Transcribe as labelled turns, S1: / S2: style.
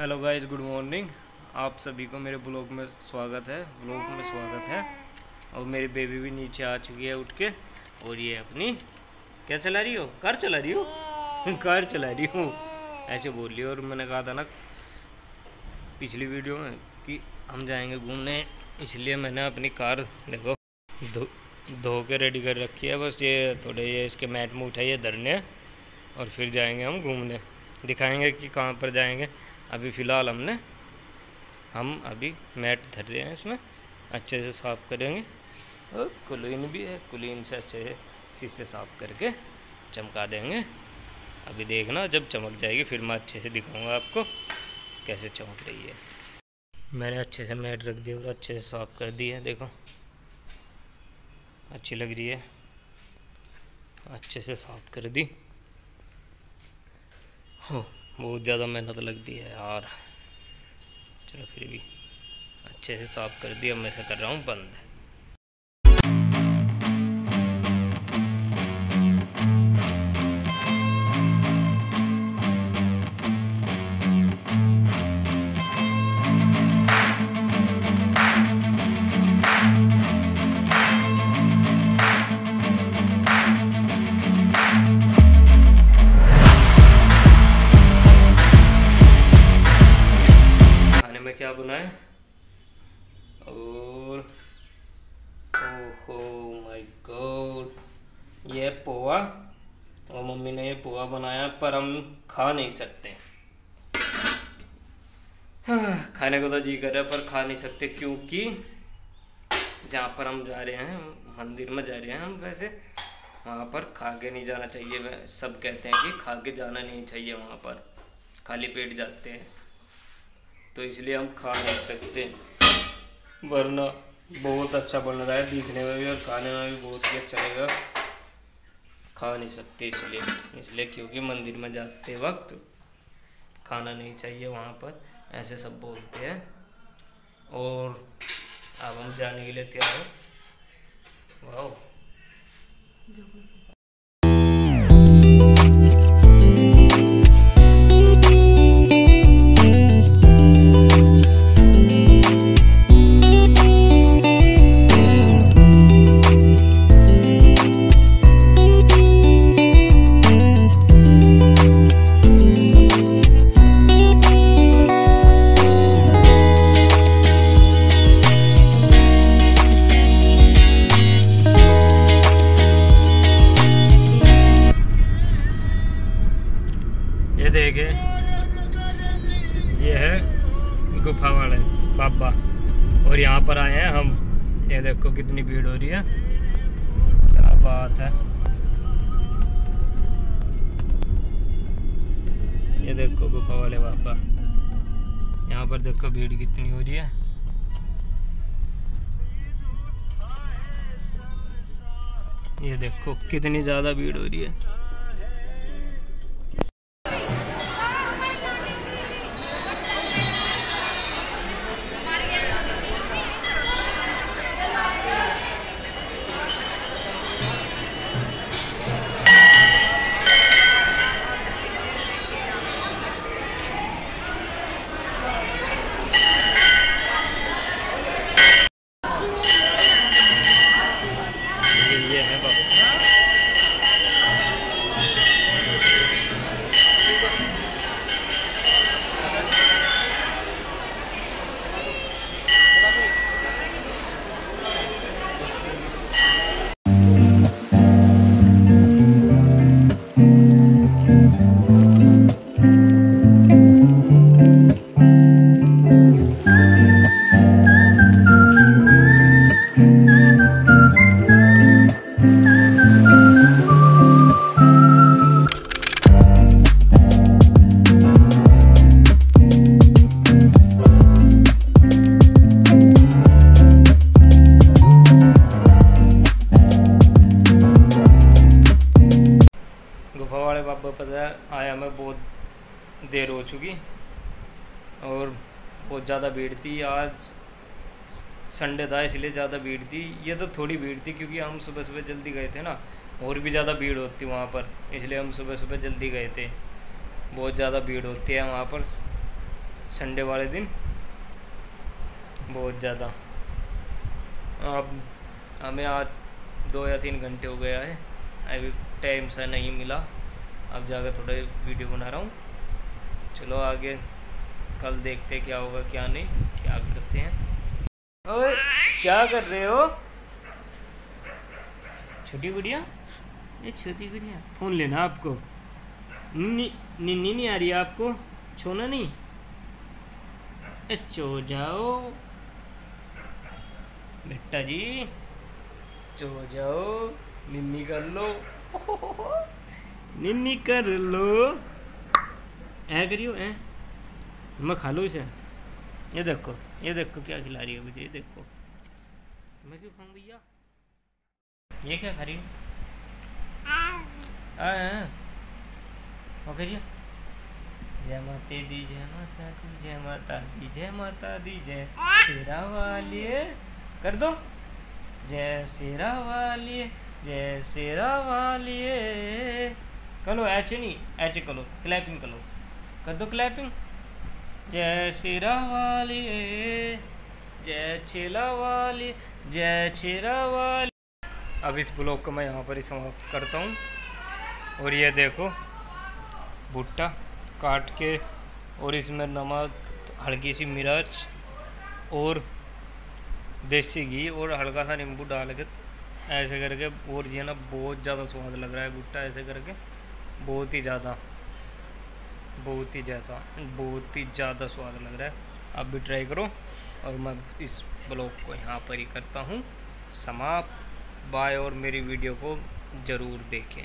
S1: Hello guys good morning आप सभी को मेरे ब्लॉग में स्वागत है। ब्लॉग में स्वागत है। और मेरी बेबी भी नीचे आ चुकी है उठ के। और ये अपनी, क्या चला रही हो? कार चला रही हो? कार चला रही हूँ। ऐसे बोल रही और मैंने कहा था ना, पिछली वीडियो में कि हम जाएँगे घूमने। इसलिए मैंने अपनी कार, देखो, धो धो के रेडी कर रखी है। बस ये थोड़े ये इसके मैट में उठाइए धरने और फिर जाएँगे हम घूमने। दिखाएँगे कि कहाँ पर जाएँगे। अभी फ़िलहाल हमने, हम अभी मैट धर रहे हैं इसमें, अच्छे से साफ़ करेंगे। और कुलीन भी है, कुलीन से अच्छे से शीशे साफ़ करके चमका देंगे। अभी देखना, जब चमक जाएगी, फिर मैं अच्छे से दिखाऊँगा आपको कैसे चमक रही है। मैंने अच्छे से मैट रख दिया और अच्छे से साफ़ कर दी है, देखो। अच्छी लग रही है। अच्छे से साफ़ कर दी। हो। बहुत ज़्यादा मेहनत लगती है यार चलो फिर भी अच्छे से साफ़ कर दिया, मैं से कर रहा हूँ बंद। क्या बनाए? और ओहो माय गॉड ये पोहा? और मम्मी ने ये पोहा बनाया, पर हम खा नहीं सकते। खाने को तो जी कर रहा है, पर खा नहीं सकते, क्योंकि जहाँ पर हम जा रहे हैं, मंदिर में जा रहे हैं, हम वैसे वहाँ पर खा के नहीं जाना चाहिए। सब कहते हैं कि खा के जाना नहीं चाहिए वहाँ पर। खाली पेट जाते हैं। तो इसलिए हम खा नहीं सकते। वरना बहुत अच्छा बन रहा है दिखने में भी और खाने में भी बहुत ही अच्छा लगेगा खा नहीं सकते इसलिए इसलिए क्योंकि मंदिर में जाते वक्त खाना नहीं चाहिए वहाँ पर, ऐसे सब बोलते हैं। और अब हम जाने के लिए तैयार हो। वाह गुफा वाले बाबा और यहाँ पर आए हैं हम। ये देखो कितनी भीड़ हो रही है। क्या बात है। ये देखो गुफा वाले बाबा यहाँ पर देखो भीड़ कितनी हो रही है। ये देखो कितनी ज़्यादा भीड़ हो रही है। देर हो चुकी। और बहुत ज़्यादा भीड़ थी आज। संडे था, इसलिए ज़्यादा भीड़ थी। ये तो थोड़ी भीड़ थी क्योंकि हम सुबह सुबह जल्दी गए थे ना। और भी ज़्यादा भीड़ होती वहाँ पर, इसलिए हम सुबह सुबह जल्दी गए थे। बहुत ज़्यादा भीड़ होती है वहाँ पर संडे वाले दिन। बहुत ज़्यादा। अब हमें आज दो या तीन घंटे हो गया है। अभी टाइम सा नहीं मिला। अब जाकर थोड़ा वीडियो बना रहा हूँ। चलो आगे, कल देखते क्या होगा, क्या नहीं, क्या करते हैं। ओए, क्या कर रहे हो? छोटी गुड़िया? ये छोटी गुड़िया। फ़ोन लेना आपको। निन्नी नहीं आ रही आपको। छोना नहीं। चो जाओ। बेटा जी, चो जाओ। निन्नी कर लो। निन्नी कर लो। ऐ करियो ऐ मैं खा लो इसे? ये देखो ये देखो क्या खिला रही है मुझे ये देखो। मैं क्यों खाऊं भैया? ये क्या खा रही है? करिए जय माता दी जय माता दी जय माता दी जय माता दी जय शेरा वाली कर दो। जय शेरा वाली जय शेरा वाली करो ऐसे नहीं ऐसे करो क्लैपिंग करो। कर दो क्लैपिंग जय शेरा वाली जय छेला वाली जय छेरा वाली अब इस ब्लॉग को मैं यहाँ पर ही समाप्त करता हूँ। और ये देखो, भुट्टा काट के और इसमें नमक, हल्की सी मिर्च और देसी घी और हल्का सा नींबू डाल के ऐसे करके, और ये ना बहुत ज़्यादा स्वाद लग रहा है भुट्टा ऐसे करके, बहुत ही ज़्यादा। बहुत ही जैसा, बहुत ही ज़्यादा स्वाद लग रहा है। आप भी ट्राई करो और मैं इस ब्लॉग को यहाँ पर ही करता हूँ। समाप्त। बाय और मेरी वीडियो को ज़रूर देखें।